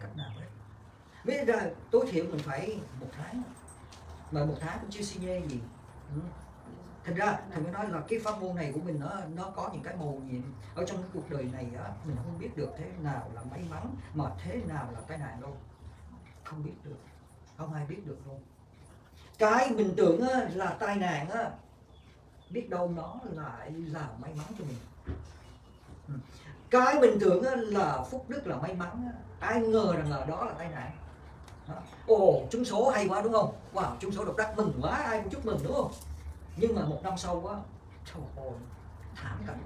không cách nào hết. Bây giờ tối thiểu mình phải một tháng. Mà một tháng cũng chưa suy nhê gì. Ừ. thành ra thầy mới nói là cái pháp môn này của mình nó nó có những cái màu nhiệm. Ở trong cái cuộc đời này á mình không biết được thế nào là may mắn mà thế nào là tai nạn đâu. Không biết được. Không ai biết được luôn cái mình tưởng á, là tai nạn á biết đâu nó lại là may mắn cho mình. Ừ cái bình thường là phúc đức là may mắn ai ngờ rằng là đó là tai nạn. Ồ, trúng số hay quá đúng không? Wow, trúng số độc đắc mừng quá, ai cũng chúc mừng đúng không? Nhưng mà một năm sau quá trời ơi, thảm cảnh.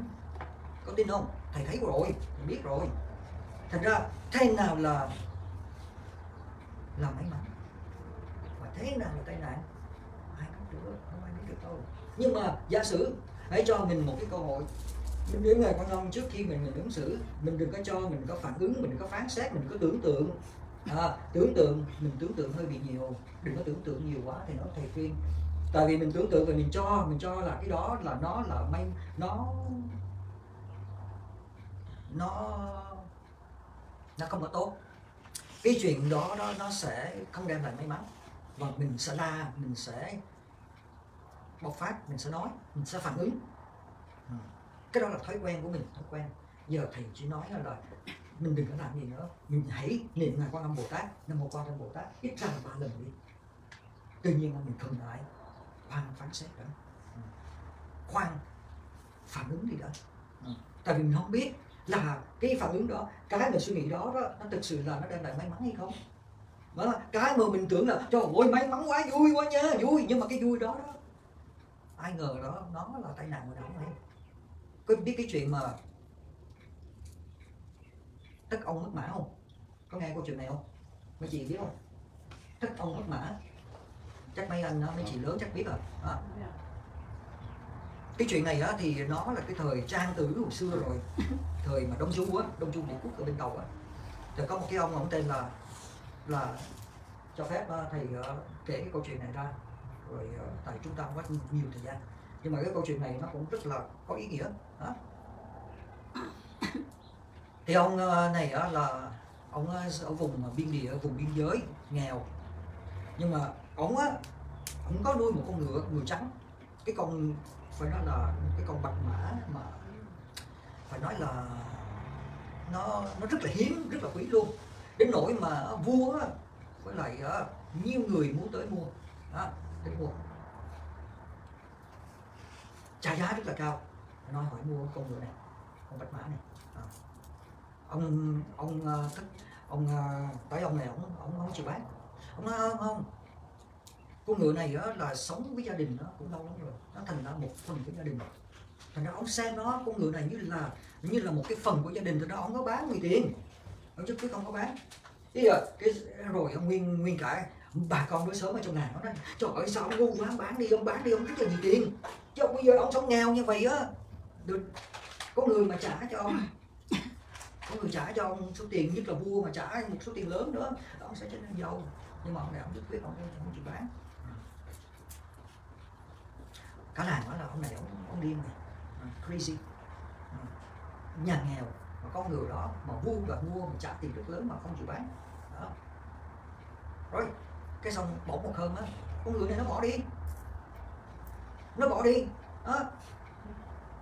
Có tin không? Thầy thấy rồi, thầy biết rồi. Thành ra, thế nào là là may mắn? Và thế nào là tai nạn? Ai cũng được, không ai biết được đâu. Nhưng mà giả sử, hãy cho mình một cái cơ hội mình đến ngày con ông trước khi mình mình ứng xử mình đừng có cho mình có phản ứng mình có phán xét mình có tưởng tượng. À, tưởng tượng mình tưởng tượng hơi bị nhiều. Đừng có tưởng tượng nhiều quá thì nó thầy khuyên tại vì mình tưởng tượng và mình cho mình cho là cái đó là nó là may nó nó nó không có tốt. Cái chuyện đó đó nó sẽ không đem lại may mắn. Và mình sẽ la mình sẽ bộc phát mình sẽ nói mình sẽ phản ứng. Ừ cái đó là thói quen của mình thói quen. Giờ thầy chỉ nói là mình đừng có làm gì nữa mình hãy niệm ngài quan âm bồ tát nam mô quan âm bồ tát ít ra là ba lần đi. Tuy nhiên là mình không lại khoan phán xét đó. Ừ. Khoan phản ứng gì đó. Ừ. Tại vì mình không biết là cái phản ứng đó cái mình suy nghĩ đó, đó nó thực sự là nó đem lại may mắn hay không. Đó, cái mà mình tưởng là trời ơi may mắn quá vui quá nha vui. Nhưng mà cái vui đó, đó ai ngờ đó nó là tai nạn của đó này có biết cái chuyện mà tất ông mất mã không? Có nghe câu chuyện này không? Mấy chị biết không? Tất ông mất mã. Chắc mấy anh mấy chị lớn chắc biết rồi. À. cái chuyện này á, thì nó là cái thời trang tử hồi xưa rồi. Thời mà đông du á đông du địa quốc ở bên đầu á. Thì có một cái ông ông tên là là cho phép thầy kể cái câu chuyện này ra. Rồi tại chúng ta không có nhiều thời gian nhưng mà cái câu chuyện này nó cũng rất là có ý nghĩa đó. thì ông ờ, này là ông ờ, ở vùng ờ, biên địa vùng biên giới nghèo. Nhưng mà ông á ông có nuôi một con ngựa người trắng. Cái con phải nói là cái con bạch mã mà phải nói là nó nó rất là hiếm rất là quý luôn. Đến nỗi mà vua với lại nhiều người muốn tới mua đó, để mua trả giá rất là cao. Nói hỏi mua con người này, con bạch mã này. À. ông ông ờ, thích ông ờ, tới ông này ông ông không chịu bán. Ông nói, không không. Con ngựa này đó là sống với gia đình nó cũng lâu lắm rồi, nó thành ra một phần của gia đình. Thành ra ông xem nó, con ngựa này như là như là một cái phần của gia đình thì đó ông có bán vì tiền. Ông chứ không có bán. Bây giờ cái, rồi ông nguyên nguyên cả bà con đứa sớm ở trong làng nó nói trời ơi, sao ông ngu quá, bán đi, ông bán đi, ông rất là nhiều tiền chứ bây giờ ông sống nghèo như vậy á được có người mà trả cho ông. Có người trả cho ông số tiền nhất là vua mà trả một số tiền lớn nữa ông sẽ trở nên giàu. Nhưng mà ông này ông rất quyết ông không chịu bán. Cả làng nói là ông này ông, ông điên này. Crazy. Nhà nghèo mà con người đó mà vua và mua mà trả tiền rất lớn mà không chịu bán. Đó. rồi cái xong bỗng một hôm á con người này nó bỏ đi bỏ đi. Đó.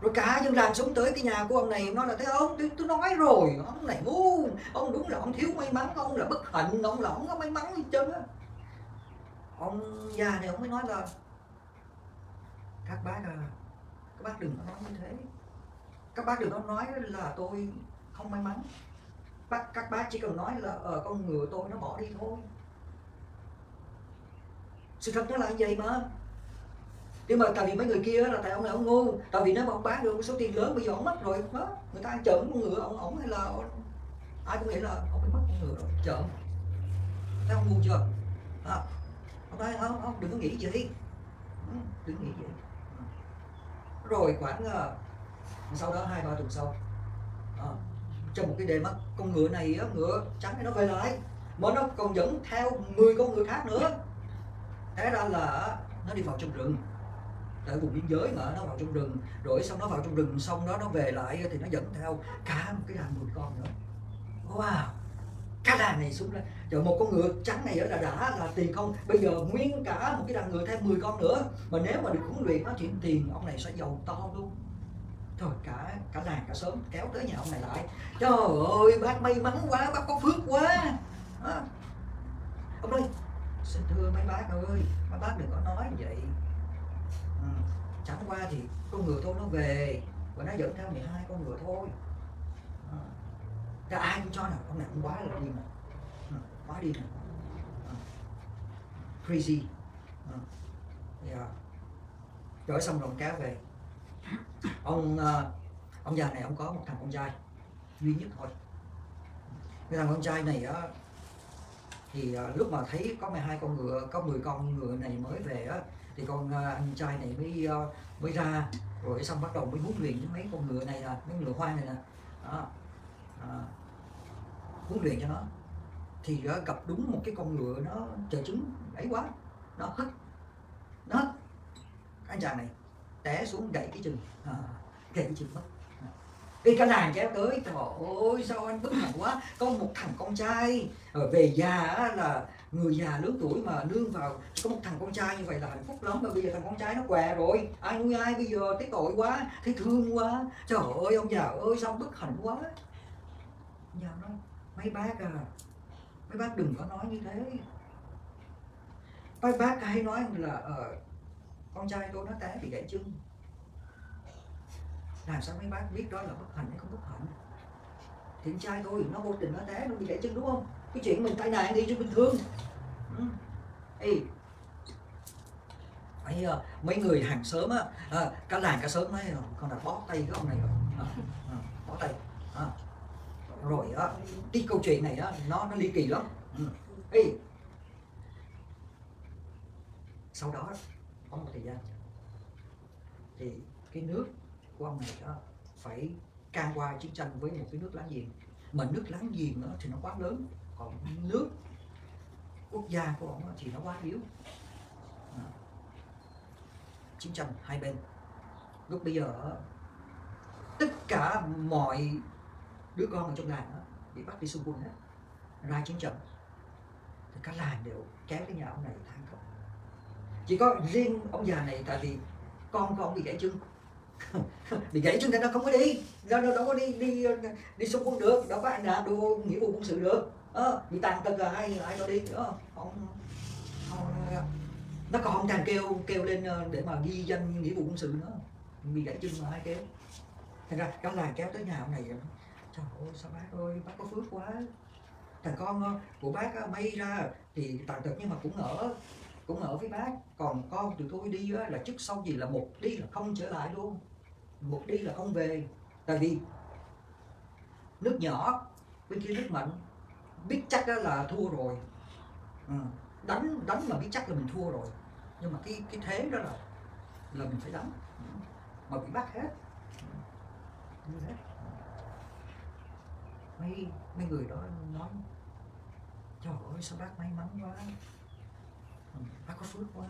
rồi cả dân làng xuống tới cái nhà của ông này nói là thấy ông, tôi, tôi nói rồi ông này ngu ông đúng là ông thiếu may mắn ông là bất hạnh ông là ông có may mắn gì chân á. Ông già này ông mới nói là các bác à các bác đừng có nói như thế. Các bác đừng có nói là tôi không may mắn. Bác các bác chỉ cần nói là ở con ngựa tôi nó bỏ đi thôi. Sự thật nó là như vậy mà nhưng mà tại vì mấy người kia là tại ông này ông ngu tại vì nếu mà ông bán được số tiền lớn bây giờ ông mất rồi đó người ta ăn trộm con ngựa ông ổng hay là ai cũng nghĩ là ông bị mất con ngựa rồi trộm thấy ông ngu chưa? À, ông nói không không đừng có nghĩ gì ừ, đừng nghĩ gì rồi khoảng uh, sau đó hai ba tuần sau à, trong một cái đề mắt con ngựa này á ngựa trắng này nó về lại mà nó còn dẫn theo 10 con ngựa khác nữa. Thế ra là nó đi vào trong rừng tại vùng biên giới mà nó vào trong rừng, rồi xong nó vào trong rừng, xong đó nó về lại thì nó dẫn theo cả một cái đàn mười con nữa. Wow! Cả đàn này xuống đây. Rồi một con ngựa trắng này là đã là tiền không bây giờ nguyên cả một cái đàn ngựa thêm 10 con nữa. Mà nếu mà được huấn luyện nó chuyện tiền, ông này sẽ giàu to luôn. Thôi, cả cả làng, cả sớm kéo tới nhà ông này lại. Trời ơi, bác may mắn quá, bác có phước quá. À. ông ơi, xin thưa mấy bác ơi, mấy bác đừng có nói vậy chẳng qua thì con ngựa thôi, nó về và nó dẫn theo 12 con ngựa thôi à. ai cũng cho nào, con này cũng quá là điên à. quá điên à. crazy à. yeah. rồi xong rồi cá về ông ờ, ông già này ông có một thằng con trai, duy nhất thôi cái thằng con trai này á, thì ờ, lúc mà thấy có 12 con ngựa, có 10 con ngựa này mới về á thì con ờ, anh trai này mới ờ, mới ra rồi xong bắt đầu mới huấn luyện với mấy con ngựa này là mấy ngựa hoang này nè đó. À, huấn luyện cho nó. Thì gặp đúng một cái con ngựa nó chờ trứng ấy quá. Nó hất nó anh chàng này té xuống gãy cái chừng à, gãy cái chừng mất. Đi cả làng kéo tới. Trời ơi sao anh bức hạnh quá. Có một thằng con trai ở về già là người già lớn tuổi mà nương vào, có một thằng con trai như vậy là hạnh phúc lắm mà bây giờ thằng con trai nó què rồi. Ai nuôi ai bây giờ, thấy tội quá, thấy thương quá. Trời ơi, ông già ơi, sao bức hạnh quá. Già nói mấy bác à mấy bác đừng có nói như thế. Mấy bác hay nói là ở con trai tôi nó té bị gãy chân. Làm sao mấy bác biết đó là bất hạnh hay không bất hạnh? Thì con trai tôi, nó vô tình nó té, nó bị gãy chân đúng không? Cái chuyện mình tai nạn đi cho bình thường. Ừ. Ê, mấy, ờ, mấy người hàng xóm á à, cả làng cả sớm nói ờ, con đã bó tay cái ông này rồi. À, à, bó tay. À. rồi á cái câu chuyện này á nó nó ly kỳ lắm. Ừ. Ê, sau đó có một thời gian thì cái nước của ông này đó phải can qua chiến tranh với một cái nước láng giềng. Mà nước láng giềng đó thì nó quá lớn còn nước quốc gia của ông thì nó quá yếu à. chiến tranh hai bên. Lúc bây giờ tất cả mọi đứa con ở trong làng đó, bị bắt đi xung quân hết ra chiến trận. Thì cả làng đều kéo cái nhà ông này than khóc chỉ có riêng ông già này tại vì con của ông bị gãy chân. Bị gãy chân nên nó không có đi. Nó đâu, đâu có đi đi đi xung quân được. Đâu có anh nào đồ nghĩa vụ quân sự được ờ, bị tàn tật là ai ai cho đi nữa? Không, không nó còn không thằng kêu kêu lên ờ, để mà ghi danh nghĩa vụ quân sự nữa. Bị gãy chân mà ai kêu thành ra trong làng kéo tới nhà ông này trời ơi sao bác ơi bác có phước quá. Thằng con ờ, của bác ờ, may ra thì tàn tật nhưng mà cũng ở cũng ở với bác. Còn con tụi tôi đi là trước sau gì là một đi là không trở lại luôn. Một đi là không về. Tại vì nước nhỏ bên kia nước mạnh biết chắc đó là thua rồi. Ừ. đánh đánh mà biết chắc là mình thua rồi. Nhưng mà cái cái thế đó là là mình phải đánh. Mà bị bắt hết. Như thế. Mấy mấy người đó nói, trời ơi, sao bác may mắn quá. Bác có phước quá.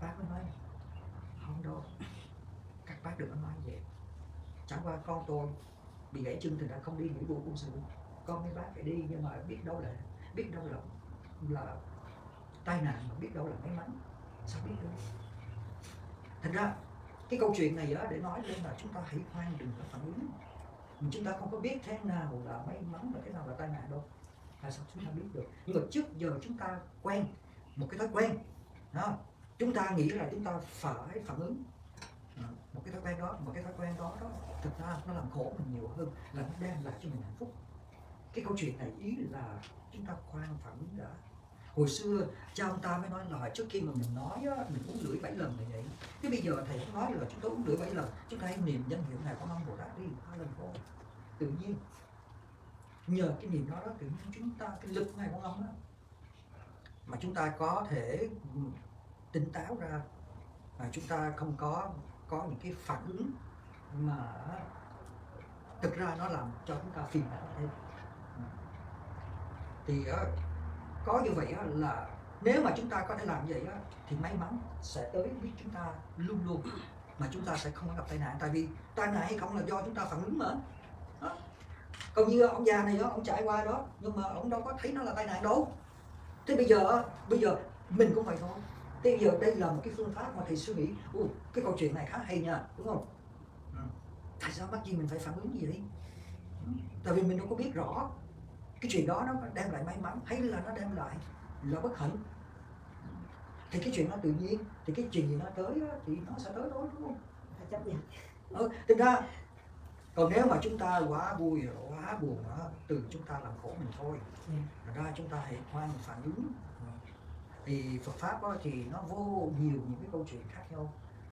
Bác mới nói, không đâu. Các bác đừng có nói vậy. Chẳng qua con tôi bị gãy chân thì đã không đi nghĩa vụ quân sự con cái bác phải đi, nhưng mà biết đâu là biết đâu là là tai nạn, mà biết đâu là may mắn. Sao biết được? Thành ra, cái câu chuyện này đó để nói lên là chúng ta hãy khoan đừng có phản ứng. Chúng ta không có biết thế nào là may mắn và thế nào là tai nạn đâu. Là sao chúng ta biết được? Nhưng mà trước giờ chúng ta quen, một cái thói quen đó chúng ta nghĩ là chúng ta phải phản ứng một cái thói quen đó một cái thói quen đó đó thực ra nó làm khổ mình nhiều hơn là nó đem lại cho mình hạnh phúc. Cái câu chuyện này ý là chúng ta khoan phản đã. Hồi xưa cha ông ta mới nói là trước khi mà mình nói á, mình uống lưỡi bảy lần là vậy. Thế bây giờ thầy nói là chúng ta uống lưỡi bảy lần chúng ta hãy niệm danh hiệu này con ông bồ tát đi hai lần thôi tự nhiên nhờ cái niệm đó đó tự nhiên chúng ta cái lực này của ông đó mà chúng ta có thể tỉnh táo ra mà chúng ta không có có những cái phản ứng mà thực ra nó làm cho chúng ta phiền não thêm. Thì ờ, có như vậy là nếu mà chúng ta có thể làm như vậy thì may mắn sẽ tới với chúng ta luôn luôn, mà chúng ta sẽ không gặp tai nạn. Tại vì tai nạn hay không là do chúng ta phản ứng mà. Còn như ông già này đó ông trải qua đó, nhưng mà ông đâu có thấy nó là tai nạn đâu. Thế bây giờ bây giờ mình cũng vậy thôi bây giờ đây là một cái phương pháp mà thầy suy nghĩ. Ồ, cái câu chuyện này khá hay nha đúng không? Ừ. tại sao bác gì mình phải phản ứng gì đi tại vì mình đâu có biết rõ. Cái chuyện đó nó đem lại may mắn hay là nó đem lại là bất hạnh? Thì cái chuyện nó tự nhiên thì cái chuyện gì nó tới thì nó sẽ tới thôi đúng không? Chấp nhận. Ừ, thực ra còn nếu mà chúng ta quá vui rồi quá buồn đó từ chúng ta làm khổ mình thôi. Yeah. Thật ra chúng ta hãy khoan phản ứng thì Phật pháp đó thì nó vô nhiều những cái câu chuyện khác nhau.